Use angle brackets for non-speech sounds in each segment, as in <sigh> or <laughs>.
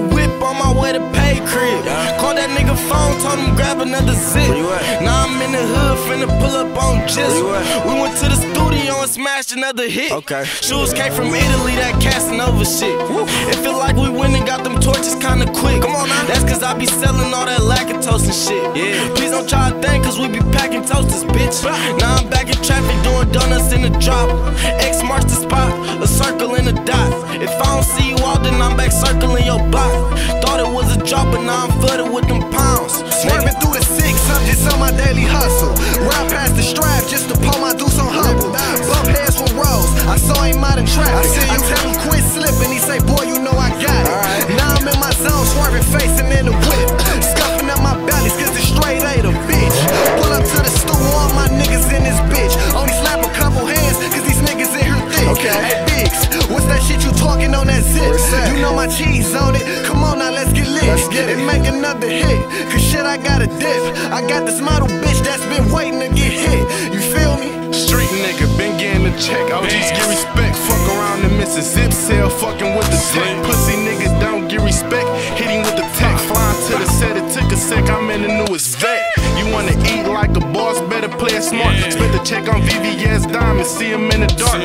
whip on my way to pay crib. Call that nigga phone, told him grab another zip. Now I'm in the hood, finna pull up on just. We went to the studio and smashed another hit. Okay. Shoes came from Italy, that Casanova shit. It feel like we went and got them torches kinda quick. Come on, now. That's cause I be selling all that lactose and shit. Yeah. Please don't try to think, cause we be packing toasters, bitch. Now I'm back in traffic, doing donuts in the drop. X marks the spot, a circle in a dot. If I don't see you out, then I'm back circling your block. Thought it was a drop, but now I'm flooded with them pounds. Swerving through the six, I'm just on my daily hustle. Ride past the stripe just to pull my deuce on humble. Bump heads with Rose, I saw him out in traffic. I tell him quit slipping, he say, boy, my cheese on it. Come on now, let's get lit. Let's get it. And make another hit. Cause shit, I got a dip. I got this model bitch that's been waiting to get hit. You feel me? Street nigga, been getting a check. OGs get respect. Fuck around and miss a zip cell. Fucking with the tech. Pussy nigga don't get respect. Hitting with the tech. Flying to the set. It took a sec. I'm in the newest vet. You wanna eat like a boss? Better play it smart. Spent the check on VVS diamonds. See him in the dark.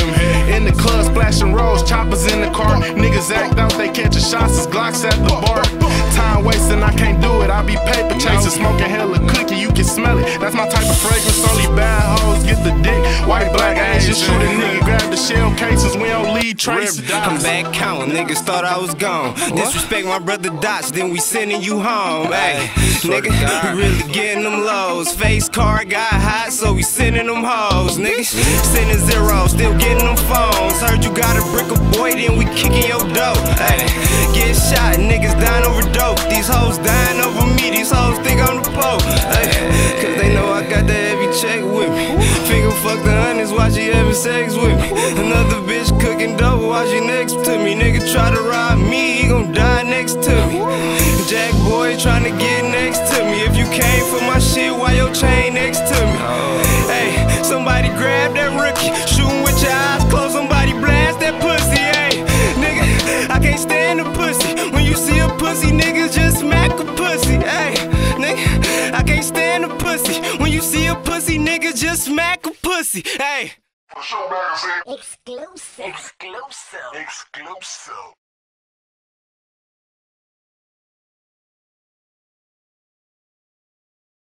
Splashing rolls. Choppers in the car. Niggas act out. They catching shots. It's Glocks at the bar. Time wasting. I can't do it. I be paper chasing. Smoking hella cookie. You can smell it. That's my type of fragrance. Only bad hoes get the dick. White, black, Asian. Shoot a nigga. Grab the shell cases. We don't leave traces. I'm back counting, niggas thought I was gone. Disrespect my brother Dots, then we sending you home. Hey, nigga, <laughs> we really getting them lows. Face card got hot, so we sending them hoes. Nigga, sending zeros, still getting them phones. Heard you got a brick of boy, then we kicking your dough. Hey, get shot, niggas dying over dope. These hoes dying over me, these hoes think I'm the Pope. Hey, cause they know I got that heavy check with me. Finger fuck the honey's while she having sex with me. Another bitch cooking double, while she next to me. Nigga try to rob me, he gon' die next to me. Jack boy tryna get next to me. If you came for my shit, why your chain next to me? Hey, somebody grab that rookie, shootin' with your eyes closed. Somebody blast that pussy, hey, nigga. I can't stand a pussy. When you see a pussy, niggas just smack a pussy, hey, nigga. I can't stand a pussy. When you see a pussy, niggas just smack a pussy, hey. Eh? Exclusive. Exclusive. Exclusive.